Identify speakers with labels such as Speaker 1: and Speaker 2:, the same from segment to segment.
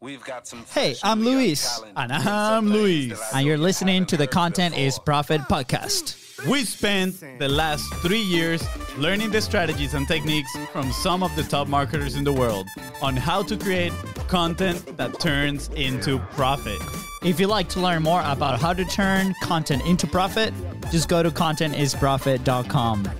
Speaker 1: We've got some
Speaker 2: Hey, I'm Luis.
Speaker 3: And I'm Luis.
Speaker 2: And you're listening to the
Speaker 1: haven't heard
Speaker 2: Content is. Profit podcast.
Speaker 3: We spent the last three years learning the strategies and techniques from some of the top marketers in the world on how to create content that turns into profit.
Speaker 2: If you'd like to learn more about how to turn content into profit, just go to contentisprofit.com.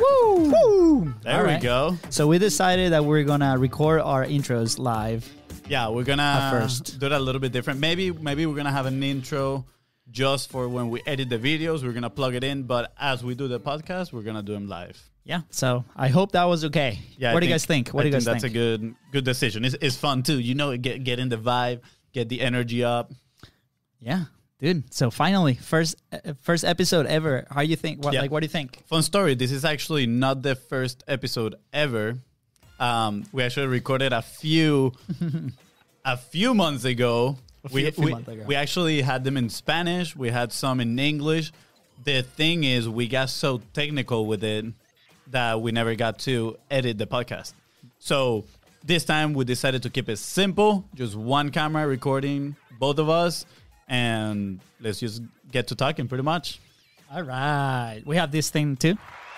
Speaker 2: Woo! Woo!
Speaker 3: There
Speaker 2: All
Speaker 3: we
Speaker 2: right.
Speaker 3: go.
Speaker 2: So we decided that we're gonna record our intros live.
Speaker 3: Yeah, we're gonna
Speaker 2: first.
Speaker 3: do that a little bit different. Maybe maybe we're gonna have an intro just for when we edit the videos. We're gonna plug it in, but as we do the podcast, we're gonna do them live.
Speaker 2: Yeah. So I hope that was okay.
Speaker 3: Yeah, I
Speaker 2: What do you guys think? What
Speaker 3: I
Speaker 2: do you guys
Speaker 3: think
Speaker 2: think?
Speaker 3: That's a good good decision. It's, it's fun too. You know, get get in the vibe, get the energy up.
Speaker 2: yeah, dude. So finally, first uh, first episode ever. How do you think? What
Speaker 3: Yeah.
Speaker 2: like? What do you think?
Speaker 3: Fun story. This is actually not the first episode ever. Um, we actually recorded a few a few months ago. we,
Speaker 2: few- a few
Speaker 3: we,
Speaker 2: months ago.
Speaker 3: we actually had them in Spanish. We had some in English. The thing is, we got so technical with it that we never got to edit the podcast. So this time we decided to keep it simple, just one camera recording both of us, and let's just get to talking. Pretty much.
Speaker 2: All right, we have this thing too.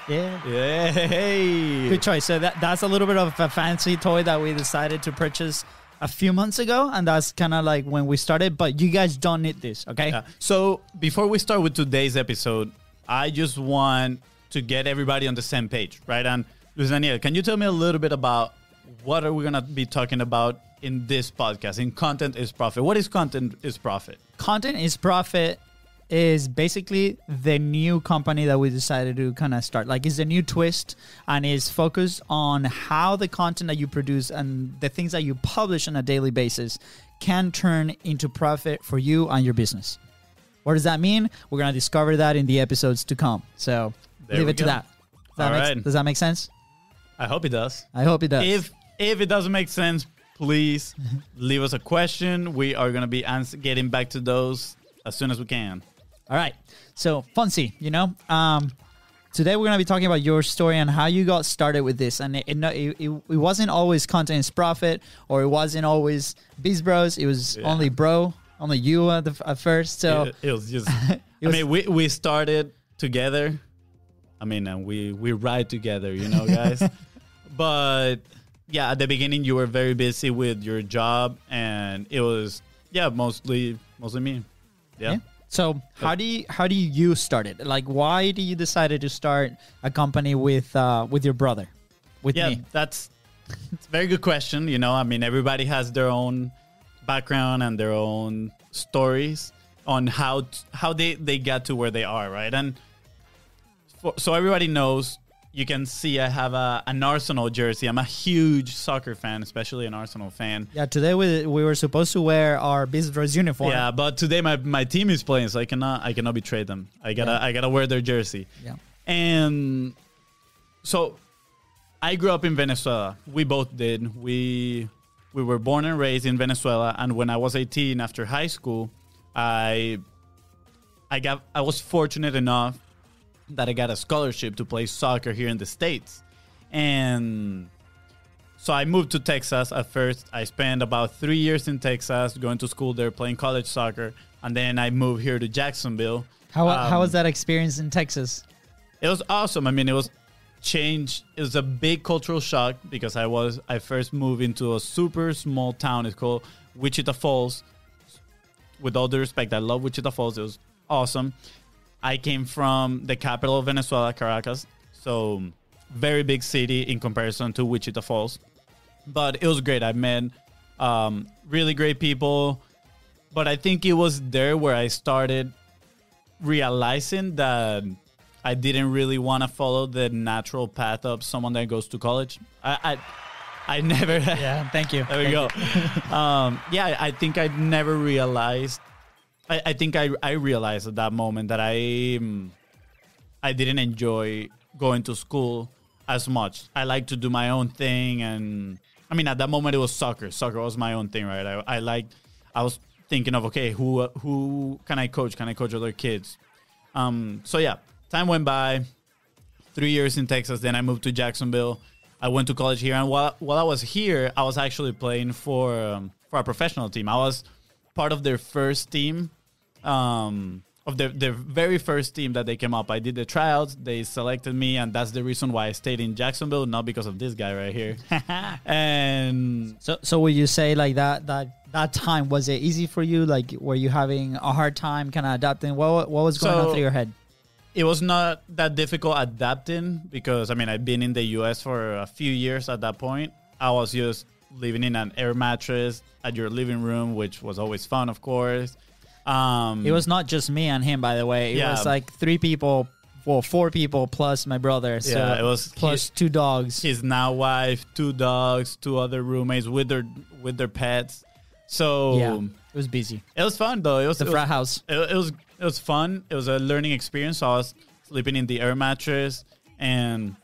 Speaker 2: Yeah.
Speaker 3: Yay!
Speaker 2: Good choice. So that that's a little bit of a fancy toy that we decided to purchase a few months ago, and that's kind of like when we started. But you guys don't need this, okay?
Speaker 3: Yeah. So before we start with today's episode, I just want to get everybody on the same page, right? And Luis Daniel, can you tell me a little bit about what are we gonna be talking about in this podcast? In content is profit. What is content is profit?
Speaker 2: Content is profit is basically the new company that we decided to kind of start. Like it's a new twist and is focused on how the content that you produce and the things that you publish on a daily basis can turn into profit for you and your business. What does that mean? We're gonna discover that in the episodes to come. So
Speaker 3: There
Speaker 2: leave it to that. Does that,
Speaker 3: right.
Speaker 2: does that make sense?
Speaker 3: I hope it does.
Speaker 2: I hope it does.
Speaker 3: If if it doesn't make sense, please leave us a question. We are gonna be ans- getting back to those as soon as we can.
Speaker 2: All right. So, Fonzi, you know, um, today we're going to be talking about your story and how you got started with this. And it, it, it, it, it wasn't always content is profit or it wasn't always Biz Bros. It was
Speaker 3: Yeah.
Speaker 2: only bro, only you at, the, at first. So,
Speaker 3: it, it was just. I
Speaker 2: was-
Speaker 3: mean, we we started together. I mean, and we we ride together, you know, guys. but yeah, at the beginning, you were very busy with your job, and it was yeah, mostly mostly me. Yeah.
Speaker 2: yeah. So, how do you how do you start it? Like, why do you decided to start a company with uh, with your brother, with
Speaker 3: Yeah,
Speaker 2: me?
Speaker 3: that's it's a very good question. You know, I mean, everybody has their own background and their own stories on how t- how they they got to where they are, right? And for, so everybody knows. You can see I have a, an Arsenal jersey. I'm a huge soccer fan, especially an Arsenal fan.
Speaker 2: Yeah. Today we, we were supposed to wear our Bros uniform.
Speaker 3: Yeah, but today my, my team is playing, so I cannot I cannot betray them. I gotta
Speaker 2: Yeah.
Speaker 3: I gotta wear their jersey.
Speaker 2: Yeah.
Speaker 3: And so I grew up in Venezuela. We both did. We we were born and raised in Venezuela and when I was 18 after high school, I I got I was fortunate enough that I got a scholarship to play soccer here in the States. And so I moved to Texas at first. I spent about three years in Texas going to school there, playing college soccer. And then I moved here to Jacksonville.
Speaker 2: How,
Speaker 3: Um,
Speaker 2: how was that experience in Texas?
Speaker 3: it was awesome. I mean, it was change. It was a big cultural shock because I was I first moved into a super small town. It's called Wichita Falls. With all due respect, I love Wichita Falls. It was awesome. I came from the capital of Venezuela, Caracas. So very big city in comparison to Wichita Falls. But it was great. I met um, really great people. But I think it was there where I started realizing that I didn't really want to follow the natural path of someone that goes to college. I I, I never.
Speaker 2: Yeah. Thank you.
Speaker 3: There we go. um, yeah, I think I never realized. I, I think I, I realized at that moment that I um, I didn't enjoy going to school as much. I like to do my own thing, and I mean at that moment it was soccer. Soccer was my own thing, right? I, I like. I was thinking of okay, who who can I coach? Can I coach other kids? Um, so yeah, time went by. Three years in Texas, then I moved to Jacksonville. I went to college here, and while while I was here, I was actually playing for um, for a professional team. I was part of their first team, um, of their their very first team that they came up. I did the tryouts. They selected me, and that's the reason why I stayed in Jacksonville, not because of this guy right here. and
Speaker 2: So, so would you say like that that that time was it easy for you? Like, were you having a hard time kind of adapting? What what was going on through your head?
Speaker 3: it was not that difficult adapting because I mean I've been in the US for a few years at that point. I was just living in an air mattress at your living room, which was always fun, of course. Um,
Speaker 2: It was not just me and him, by the way. It
Speaker 3: Yeah.
Speaker 2: was like three people, well, four people plus my brother. So
Speaker 3: Yeah, it was-
Speaker 2: plus two dogs.
Speaker 3: his now wife, two dogs, two other roommates with their with their pets. So
Speaker 2: yeah, it was busy.
Speaker 3: it was fun though. It was
Speaker 2: The
Speaker 3: it was-
Speaker 2: frat house.
Speaker 3: it, it was it was fun. It was a learning experience. So I was sleeping in the air mattress, and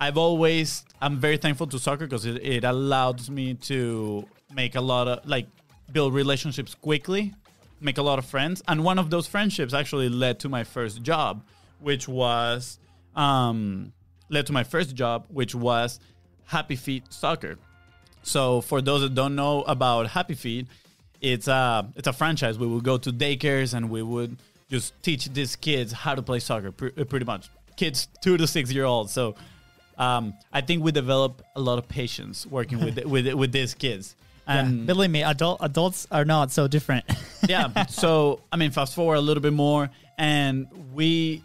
Speaker 3: I've always I'm very thankful to soccer because it, it allows me to make a lot of like build relationships quickly, make a lot of friends, and one of those friendships actually led to my first job, which was um led to my first job, which was Happy Feet Soccer. So for those that don't know about Happy Feet, it's a it's a franchise. We would go to daycares and we would just teach these kids how to play soccer. Pr- pretty much, kids two to six year olds. So um, I think we develop a lot of patience working with with with these kids. And
Speaker 2: Believe me, adult adults are not so different.
Speaker 3: yeah. So I mean, fast forward a little bit more, and we,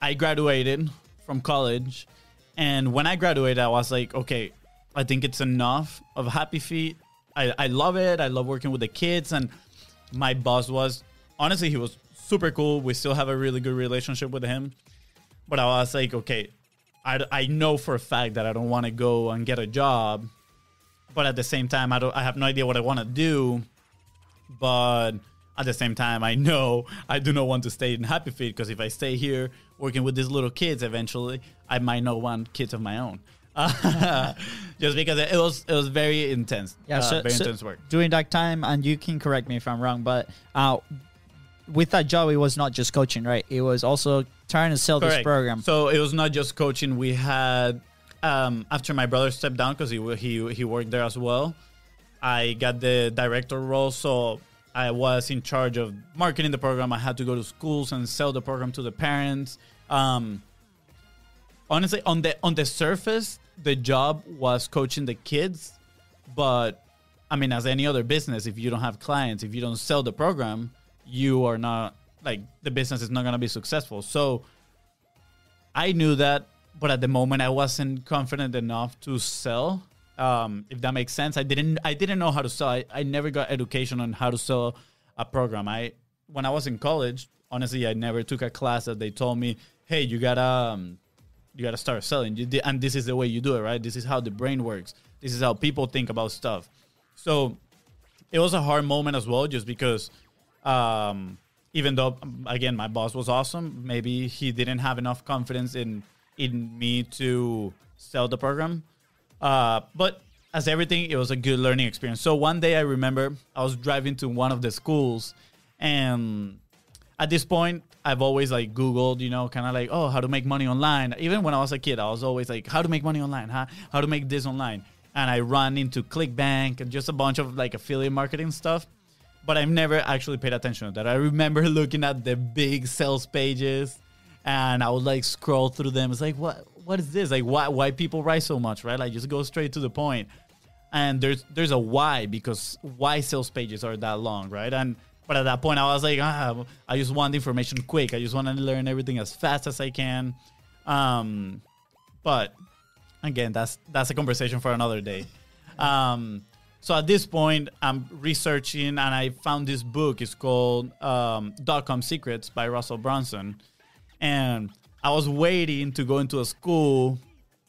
Speaker 3: I graduated from college, and when I graduated, I was like, okay, I think it's enough of Happy Feet. I I love it. I love working with the kids, and my boss was honestly he was super cool. We still have a really good relationship with him, but I was like, okay, I I know for a fact that I don't want to go and get a job. But at the same time, I don't. I have no idea what I want to do but at the same time i know i do not want to stay in happy feet because if i stay here working with these little kids eventually i might not want kids of my own just because it was it was very intense
Speaker 2: Yeah,
Speaker 3: uh,
Speaker 2: so,
Speaker 3: very
Speaker 2: so
Speaker 3: intense work
Speaker 2: during that time, and you can correct me if I'm wrong, but uh, with that job, it was not just coaching, right? It was also trying to sell this program.
Speaker 3: so it was not just coaching. We had um, after my brother stepped down because he, he he worked there as well i got the director role. So i was in charge of marketing the program. I had to go to schools and sell the program to the parents. Um, honestly on the on the surface the job was coaching the kids. But i mean as any other business if you don't have clients if you don't sell the program you are not like the business is not going to be successful. So i knew that but at the moment i wasn't confident enough to sell um, if that makes sense. I didn't i didn't know how to sell. I, I never got education on how to sell a program. I when i was in college honestly i never took a class that they told me hey you gotta um, you gotta start selling. You and this is the way you do it right? This is how the brain works. This is how people think about stuff. So it was a hard moment as well just because um, even though again my boss was awesome maybe he didn't have enough confidence in in me to sell the program. Uh, but as everything it was a good learning experience. So one day i remember i was driving to one of the schools and at this point i've always like googled you know kind of like oh how to make money online. Even when i was a kid i was always like how to make money online huh? how to make this online? And i run into clickbank and just a bunch of like affiliate marketing stuff but i've never actually paid attention to that. I remember looking at the big sales pages and i would like scroll through them. It's like what what is this? Like why why people write so much right? Like just go straight to the point. and there's there's a why because why sales pages are that long right? And but at that point i was like ah, i just want the information quick. I just want to learn everything as fast as i can. Um but again that's that's a conversation for another day. Um so at this point i'm researching and i found this book. It's called um, dot-com secrets by russell brunson. And i was waiting to go into a school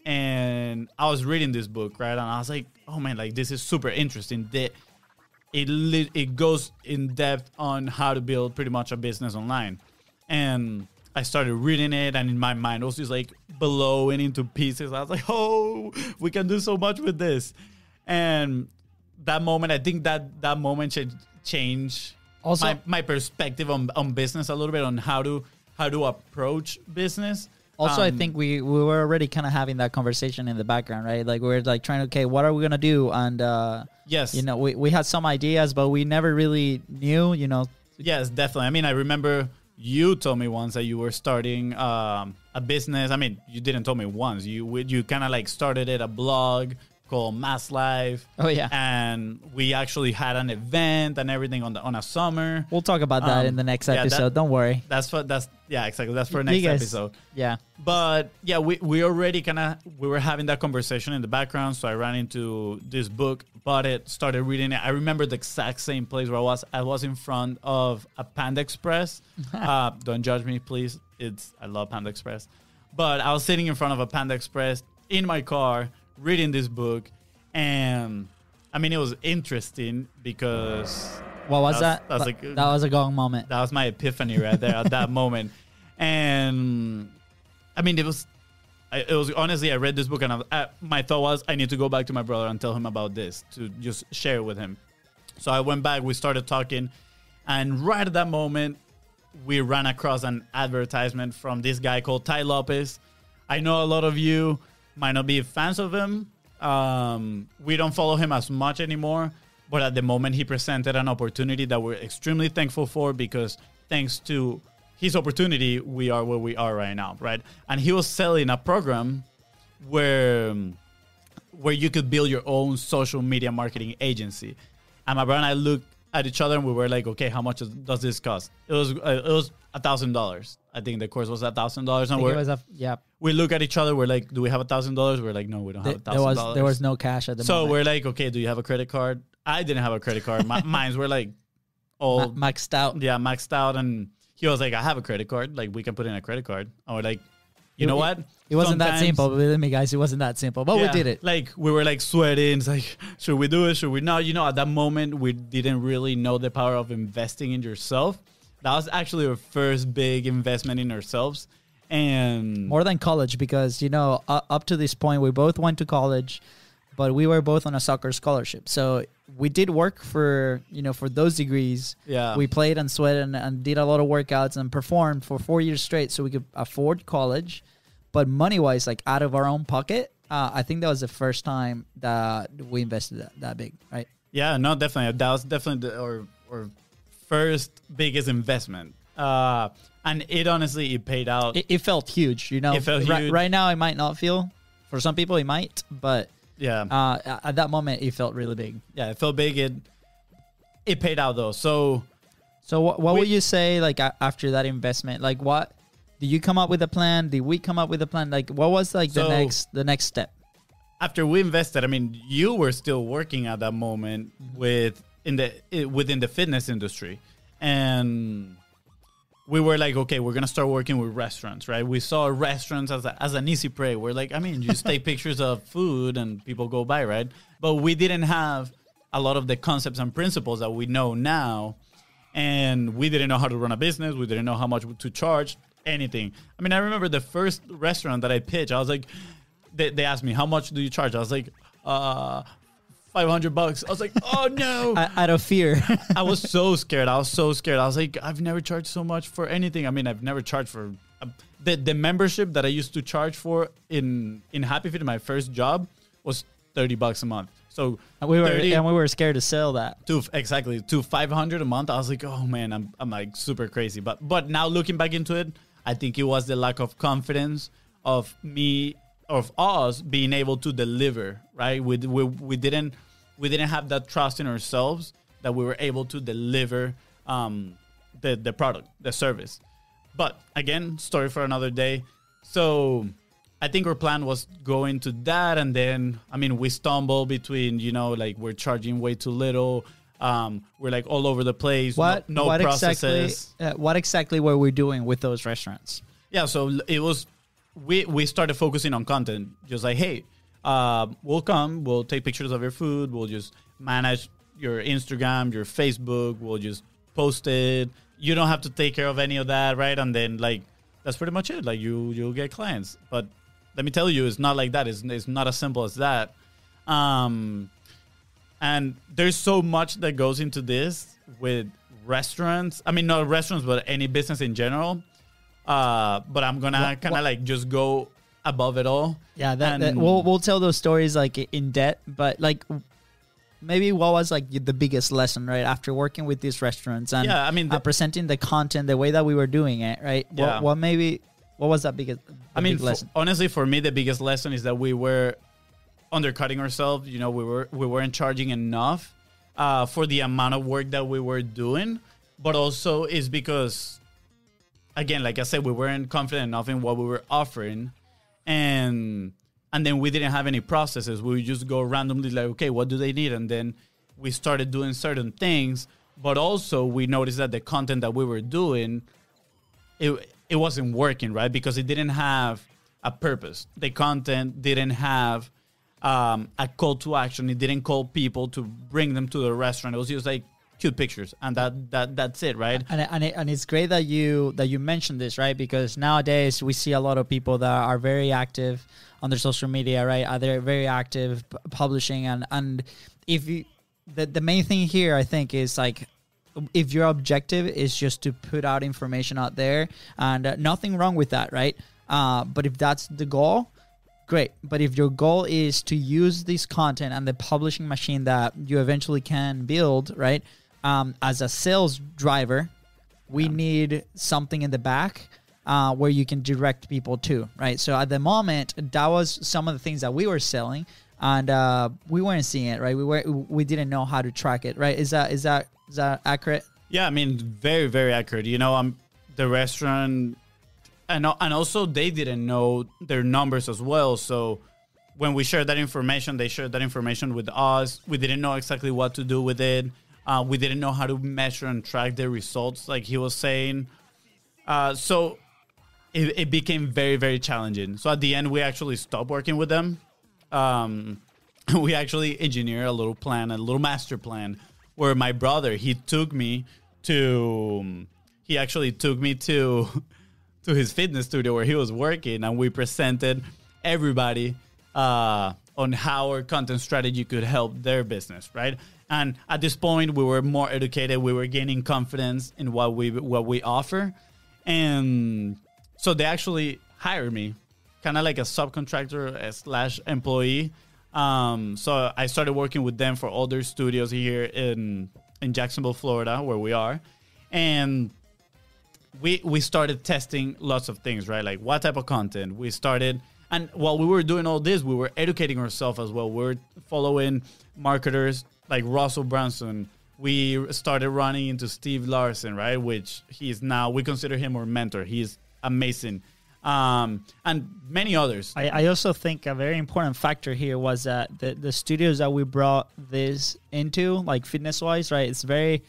Speaker 3: and i was reading this book right? And i was like oh man like this is super interesting. It li- it goes in depth on how to build pretty much a business online. And i started reading it and in my mind it was just like blowing into pieces. I was like oh we can do so much with this. And that moment i think that that moment should change
Speaker 2: Also-
Speaker 3: my, my perspective on, on business a little bit on how to how to approach business
Speaker 2: Also, I
Speaker 3: Um,
Speaker 2: think we, we were already kind of having that conversation in the background, right? Like we are like trying to, okay, what are we gonna do? And uh,
Speaker 3: yes,
Speaker 2: you know, we, we had some ideas, but we never really knew, you know.
Speaker 3: Yes, definitely. I mean, I remember you told me once that you were starting um, a business. I mean, you didn't tell me once. You you kind of like started it a blog called Mass Life.
Speaker 2: Oh yeah,
Speaker 3: and we actually had an event and everything on the on a summer.
Speaker 2: we'll talk about that
Speaker 3: Um,
Speaker 2: in the next
Speaker 3: yeah, that-
Speaker 2: episode. Don't worry.
Speaker 3: That's for that's yeah exactly that's for next
Speaker 2: guys-
Speaker 3: episode.
Speaker 2: Yeah,
Speaker 3: But yeah, we we already kind of we were having that conversation in the background. So I ran into this book, bought it, started reading it. I remember the exact same place where I was. I was in front of a Panda Express. uh, don't judge me, please. It's I love Panda Express, but I was sitting in front of a Panda Express in my car reading this book, and I mean it was interesting because
Speaker 2: what was that?
Speaker 3: that's
Speaker 2: that,
Speaker 3: a-
Speaker 2: that was a gong moment.
Speaker 3: that was my epiphany right there at that moment. And I mean, it was, it was honestly, I read this book and I, I, my thought was, I need to go back to my brother and tell him about this to just share it with him. So I went back, we started talking, and right at that moment, we ran across an advertisement from this guy called Tai Lopez. I know a lot of you might not be fans of him. Um, we don't follow him as much anymore, but at the moment, he presented an opportunity that we're extremely thankful for because thanks to his opportunity, we are where we are right now, right? And he was selling a program where where you could build your own social media marketing agency. And my brother and I looked at each other and we were like, okay, how much does this cost? It was uh, it was a thousand dollars. I think the course was a thousand dollars, and
Speaker 2: it
Speaker 3: we're,
Speaker 2: was a yeah.
Speaker 3: We look at each other. We're like, do we have a thousand dollars? We're like, no, we don't have a
Speaker 2: there
Speaker 3: thousand
Speaker 2: was
Speaker 3: dollars.
Speaker 2: there was no cash at the
Speaker 3: so
Speaker 2: moment.
Speaker 3: we're like, okay, do you have a credit card? I didn't have a credit card. My, mines were like
Speaker 2: Ma-
Speaker 3: all
Speaker 2: maxed out.
Speaker 3: yeah maxed out, and he was like, I have a credit card. Like we can put in a credit card. And we're like, you
Speaker 2: It-
Speaker 3: know what?
Speaker 2: It wasn't that
Speaker 3: Sometimes-
Speaker 2: simple, believe me, guys. It wasn't that simple, but we
Speaker 3: yeah,
Speaker 2: did it.
Speaker 3: Like we were like sweating. It's like, should we do it? Should we not? You know, at that moment, we didn't really know the power of investing in yourself. That was actually our first big investment in ourselves. And
Speaker 2: More than college, because you know, uh, up to this point, we both went to college, but we were both on a soccer scholarship. So we did work for you know for those degrees.
Speaker 3: yeah,
Speaker 2: we played and sweated and, and did a lot of workouts and performed for four years straight, so we could afford college. But money wise, like out of our own pocket, uh, I think that was the first time that we invested that, that big, right?
Speaker 3: yeah, no, definitely. That was definitely the, our our first biggest investment. Uh, and it honestly it paid out.
Speaker 2: It, it felt huge, you know.
Speaker 3: It felt
Speaker 2: Ri-
Speaker 3: huge.
Speaker 2: Right now, it might not feel. For some people, it might, but
Speaker 3: yeah,
Speaker 2: uh, at that moment, it felt really big.
Speaker 3: yeah, it felt big. It it paid out though. So
Speaker 2: So what what
Speaker 3: We-
Speaker 2: would you say like after that investment? Like what did you come up with a plan? Did we come up with a plan? Like what was like the next the next step?
Speaker 3: after we invested, I mean, you were still working at that moment with in the within the fitness industry, and we were like, okay, we're gonna start working with restaurants, right? We saw restaurants as a, as an easy prey. We're like, I mean, you just take pictures of food and people go by, right? But we didn't have a lot of the concepts and principles that we know now, and we didn't know how to run a business. We didn't know how much to charge anything. I mean, I remember the first restaurant that I pitched. I was like, they, they asked me how much do you charge? I was like, uh, five hundred bucks. I was like, oh no.
Speaker 2: I, out of fear.
Speaker 3: I was so scared. I was so scared. I was like, I've never charged so much for anything. I mean, I've never charged for uh, the the membership that I used to charge for in in Happy Fit, my first job, was thirty bucks a month. So
Speaker 2: And we were
Speaker 3: 30
Speaker 2: and we were scared to sell that.
Speaker 3: to exactly to 500 a month i was like oh man i'm, I'm like super crazy but but now looking back into it i think it was the lack of confidence of me of us being able to deliver right we, we, we didn't we didn't have that trust in ourselves that we were able to deliver um, the, the product the service but again story for another day so I think our plan was going to that, and then I mean we stumble between you know like we're charging way too little. Um, we're like all over the place.
Speaker 2: What
Speaker 3: no, no
Speaker 2: what
Speaker 3: processes.
Speaker 2: exactly uh, what exactly were we doing with those restaurants?
Speaker 3: Yeah, so it was we we started focusing on content. Just like hey, uh, we'll come, we'll take pictures of your food, we'll just manage your Instagram, your Facebook, we'll just post it. You don't have to take care of any of that, right? And then like that's pretty much it. Like you you'll get clients, but let me tell you, it's not like that. It's, it's not as simple as that. Um, and there's so much that goes into this with restaurants. I mean, not restaurants, but any business in general. Uh, but I'm gonna kind of like just go above it all.
Speaker 2: Yeah, that, that we'll we'll tell those stories like in debt, but like maybe what was like the biggest lesson right after working with these restaurants and
Speaker 3: Yeah, I mean,
Speaker 2: uh, presenting the content the way that we were doing it, right?
Speaker 3: Yeah.
Speaker 2: What, what maybe what was that biggest?
Speaker 3: I mean,
Speaker 2: big
Speaker 3: for- honestly, for me, the biggest lesson is that we were undercutting ourselves. You know, we were we weren't charging enough uh, for the amount of work that we were doing, but also is because, again, like I said, we weren't confident enough in what we were offering, and and then we didn't have any processes. We would just go randomly like, okay, what do they need, and then we started doing certain things. But also, we noticed that the content that we were doing it it wasn't working right because it didn't have a purpose. The content didn't have um, a call to action. It didn't call people to bring them to the restaurant. It was just like cute pictures, and that that that's it, right?
Speaker 2: and and, it, and it's great that you that you mentioned this right? Because nowadays we see a lot of people that are very active on their social media right? Are they very active publishing and and if you the, the main thing here i think is like if your objective is just to put out information out there and uh, nothing wrong with that right? Uh, but if that's the goal great. But if your goal is to use this content and the publishing machine that you eventually can build right um, as a sales driver we need something in the back uh, where you can direct people to right so at the moment that was some of the things that we were selling and uh, we weren't seeing it right we were we didn't know how to track it right is that is that is that accurate
Speaker 3: Yeah, I mean, very very accurate. You know, um, the restaurant, and and also they didn't know their numbers as well. So when we shared that information, they shared that information with us. We didn't know exactly what to do with it. Uh, we didn't know how to measure and track the results, like he was saying. Uh, so it, it became very very challenging. So at the end, we actually stopped working with them. Um, we actually engineered a little plan, a little master plan, where my brother he took me to he actually took me to to his fitness studio where he was working, and we presented everybody uh, on how our content strategy could help their business, right? And at this point, we were more educated. We were gaining confidence in what we what we offer, and so they actually hired me, kind of like a subcontractor slash employee. Um, so I started working with them for all their studios here in in Jacksonville, Florida, where we are, and we we started testing lots of things, right? Like what type of content. We started, and while we were doing all this, we were educating ourselves as well. We are following marketers like Russell Brunson. We started running into Steve Larsen, right? Which he is now we consider him our mentor. He's amazing, um, and many others.
Speaker 2: I, I also think a very important factor here was that the, the studios that we brought this into, like fitness wise, right? It's very,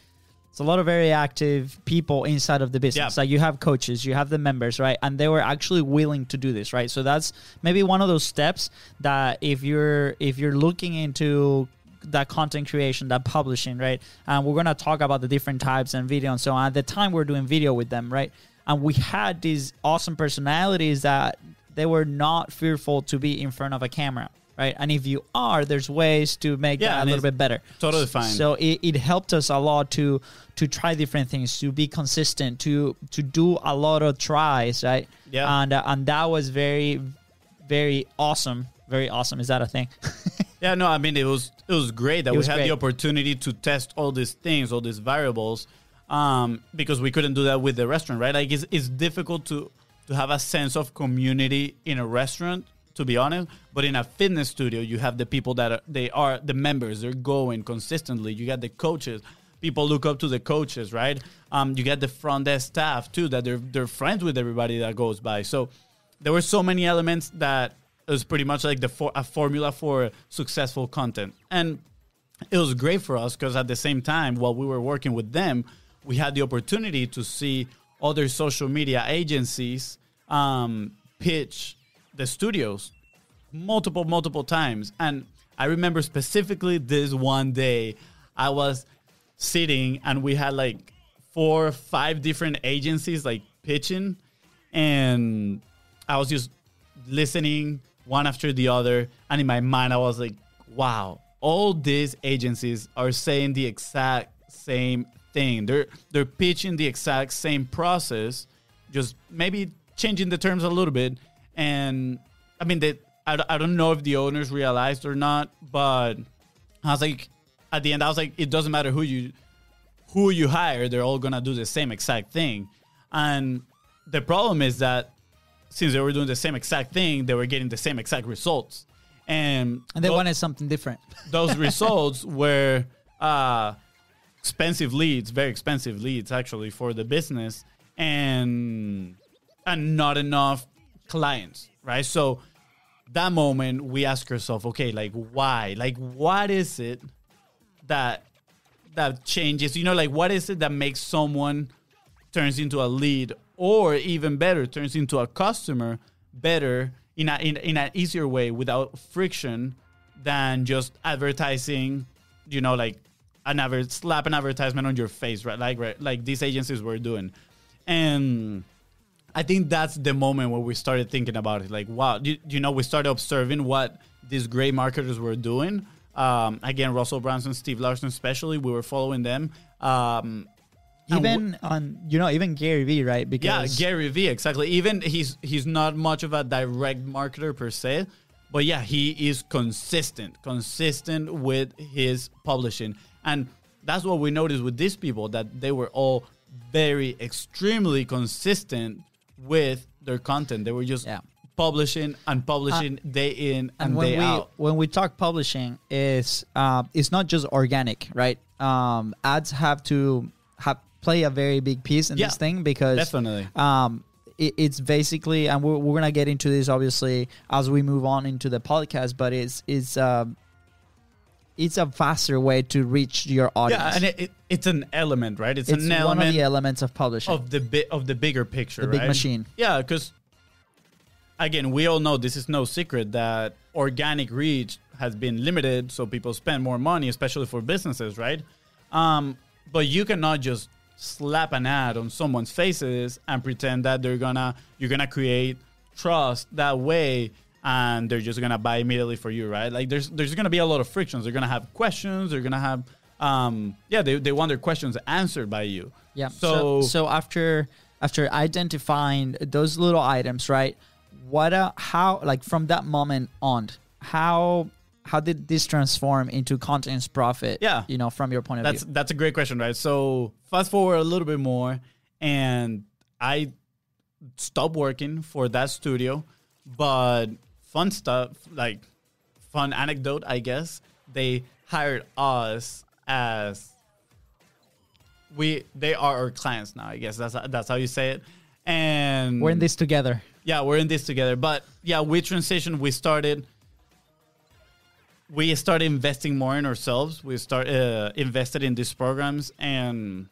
Speaker 2: it's a lot of very active people inside of the business.
Speaker 3: Yeah.
Speaker 2: Like you have coaches, you have the members, right? And they were actually willing to do this, right? So that's maybe one of those steps that if you're if you're looking into that content creation, that publishing, right? And we're gonna talk about the different types and video and so on. At the time, we are doing video with them, right? And we had these awesome personalities that they were not fearful to be in front of a camera, right? And if you are, there's ways to make
Speaker 3: Yeah,
Speaker 2: that a little bit better.
Speaker 3: totally fine.
Speaker 2: So it, it helped us a lot to to try different things, to be consistent, to to do a lot of tries, right?
Speaker 3: Yeah.
Speaker 2: And uh, and that was very very awesome. Very awesome. Is that a thing?
Speaker 3: Yeah, no, I mean it was it was great that
Speaker 2: It
Speaker 3: we had
Speaker 2: great.
Speaker 3: the opportunity to test all these things, all these variables, um, because we couldn't do that with the restaurant, right? Like it's, it's difficult to to have a sense of community in a restaurant, to be honest. But in a fitness studio, you have the people that are, they are the members. They're going consistently. You got the coaches. People look up to the coaches, right? Um, you get the front desk staff too that they're they're friends with everybody that goes by. So there were so many elements that it was pretty much like the for, a formula for successful content. And it was great for us because at the same time while we were working with them we had the opportunity to see other social media agencies um, pitch the studios multiple multiple times. And i remember specifically this one day i was sitting and we had like four five different agencies like pitching. And i was just listening one after the other and in my mind i was like wow all these agencies are saying the exact same thing they're they're pitching the exact same process just maybe changing the terms a little bit. And I mean, they, I, I don't know if the owners realized or not, but I was like, at the end, I was like, it doesn't matter who you who you hire, they're all gonna do the same exact thing. And the problem is that since they were doing the same exact thing, they were getting the same exact results. And,
Speaker 2: And they
Speaker 3: tho-
Speaker 2: wanted something different.
Speaker 3: those results were uh, expensive leads, very expensive leads actually for the business, and and not enough clients, right? So that moment we ask ourselves, okay, like why? Like what is it that that changes? You know, like what is it that makes someone turns into a lead or even better turns into a customer better in a in, in an easier way without friction than just advertising you know like an advert slap an advertisement on your face right? Like right, like these agencies were doing. And i think that's the moment where we started thinking about it. Like wow you, you know we started observing what these great marketers were doing. Um, again russell brunson steve larsen especially we were following them. Um,
Speaker 2: even on you know even Gary Vee, right? because yeah,
Speaker 3: Gary Vee, exactly. Even he's he's not much of a direct marketer per se, but yeah, he is consistent, consistent with his publishing, and that's what we noticed with these people that they were all very extremely consistent with their content. They were just
Speaker 2: Yeah.
Speaker 3: publishing and publishing day in and,
Speaker 2: and when
Speaker 3: day
Speaker 2: we
Speaker 3: out.
Speaker 2: when we talk publishing is uh, it's not just organic right um, ads have to have play a very big piece in
Speaker 3: Yeah,
Speaker 2: this thing because
Speaker 3: definitely.
Speaker 2: um, it, it's basically and we're, we're gonna get into this obviously as we move on into the podcast but it's it's um it's a faster way to reach your audience
Speaker 3: Yeah, and it, it, it's an element, right? It's,
Speaker 2: it's
Speaker 3: an
Speaker 2: one
Speaker 3: element
Speaker 2: of the elements of publishing
Speaker 3: of the bit of the bigger picture,
Speaker 2: The big machine.
Speaker 3: Yeah, because again, we all know this is no secret that organic reach has been limited, so people spend more money, especially for businesses, right? Um, but you cannot just slap an ad on someone's faces and pretend that they're gonna you're gonna create trust that way and they're just gonna buy immediately for you right like there's there's gonna be a lot of frictions they're gonna have questions they're gonna have um yeah they, they want their questions answered by you
Speaker 2: Yeah.
Speaker 3: so,
Speaker 2: So so after after identifying those little items, right? What uh, how like from that moment on, how how did this transform into contents profit?
Speaker 3: Yeah.
Speaker 2: You know, from your point of
Speaker 3: That's
Speaker 2: view.
Speaker 3: that's a great question, right? So fast forward a little bit more, and I stopped working for that studio, but fun stuff like fun anecdote, I guess. They hired us as we they are our clients now. I guess that's that's how you say it. And
Speaker 2: We're in this together.
Speaker 3: yeah, we're in this together. But yeah, we transitioned. We started. We started investing more in ourselves. We start uh, invested in these programs, and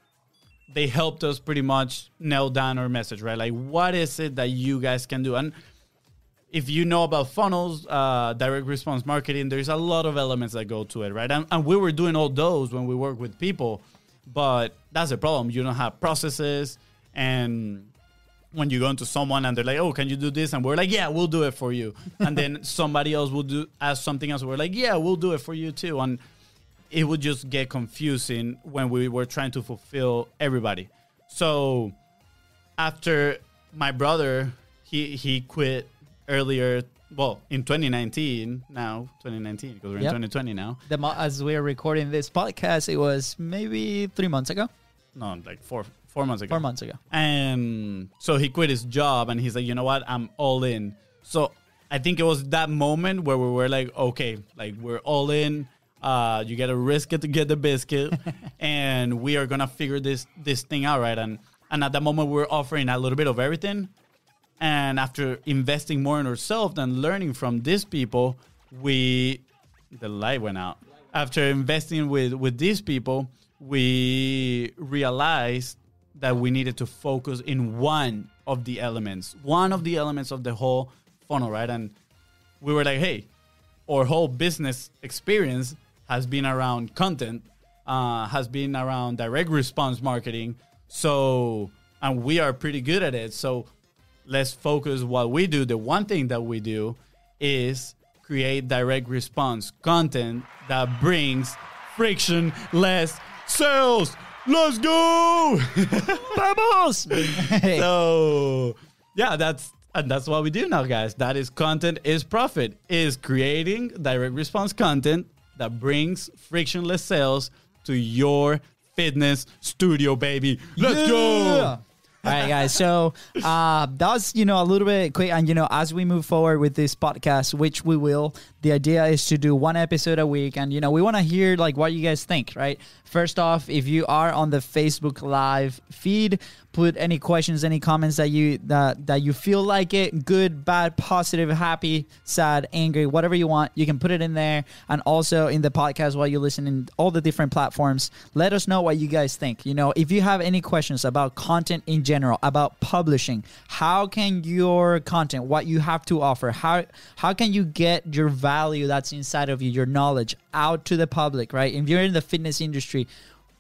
Speaker 3: they helped us pretty much nail down our message. Right, like what is it that you guys can do? And if you know about funnels, uh, direct response marketing, there's a lot of elements that go to it, right? And, and we were doing all those when we work with people, but that's the problem. You don't have processes, and when you go into someone and they're like, "Oh, can you do this?" and we're like, "Yeah, we'll do it for you," and then somebody else will do ask something else, we're like, "Yeah, we'll do it for you too," and it would just get confusing when we were trying to fulfill everybody. So after my brother, he he quit earlier. Well, in 2019 now, 2019 because we're in 2020 now.
Speaker 2: The mo- as we are recording this podcast, it was maybe three months ago,
Speaker 3: No, like four four months ago.
Speaker 2: four months ago.
Speaker 3: And so he quit his job and he's like, you know what? I'm all in. So I think it was that moment where we were like, okay, like we're all in. Uh, you gotta risk it to get the biscuit, and we are gonna figure this this thing out, right? And and at that moment, we we're offering a little bit of everything. And after investing more in ourselves and learning from these people, we the light went out. After investing with with these people, we realized that we needed to focus in one of the elements, one of the elements of the whole funnel, right? And we were like, hey, our whole business experience has been around content, uh, has been around direct response marketing. So, and we are pretty good at it. So, let's focus what we do. The one thing that we do is create direct response content that brings frictionless sales. Let's go.
Speaker 2: Vamos!
Speaker 3: so yeah, that's and that's what we do now, guys. That is content is profit. Is creating direct response content that brings frictionless sales to your fitness studio, baby. Let's go.
Speaker 2: All right, guys. So uh, that's you know a little bit quick, and you know as we move forward with this podcast, which we will, the idea is to do one episode a week, and you know we want to hear like what you guys think. Right. First off, if you are on the Facebook Live feed, put any questions, any comments that you that that you feel like it, good, bad, positive, happy, sad, angry, whatever you want, you can put it in there, and also in the podcast while you listen in all the different platforms. Let us know what you guys think. You know, if you have any questions about content in general, about publishing, how can your content, what you have to offer, how how can you get your value that's inside of you, your knowledge out to the public, right? If you're in the fitness industry,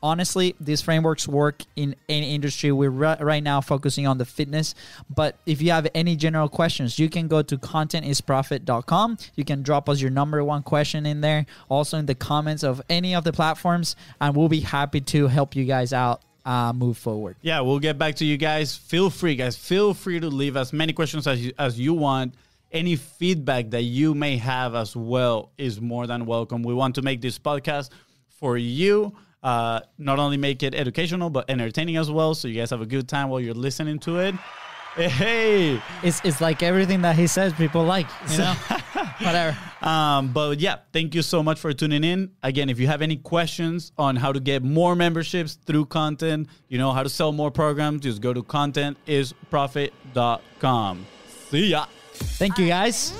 Speaker 2: honestly, these frameworks work in any industry. We're ri- right now focusing on the fitness, but if you have any general questions, you can go to contentisprofit.com. You can drop us your number one question in there, also in the comments of any of the platforms, and we'll be happy to help you guys out. Uh, move forward.
Speaker 3: Yeah, we'll get back to you guys. Feel free, guys. Feel free to leave as many questions as you, as you want. Any feedback that you may have as well is more than welcome. We want to make this podcast for you. Uh, not only make it educational, but entertaining as well. So you guys have a good time while you're listening to it. Hey,
Speaker 2: It's, it's like everything that he says people like, you know? Whatever.
Speaker 3: Um, but yeah, thank you so much for tuning in. Again, if you have any questions on how to get more memberships through content, you know, how to sell more programs, just go to contentisprofit.com. See ya.
Speaker 2: Thank you guys.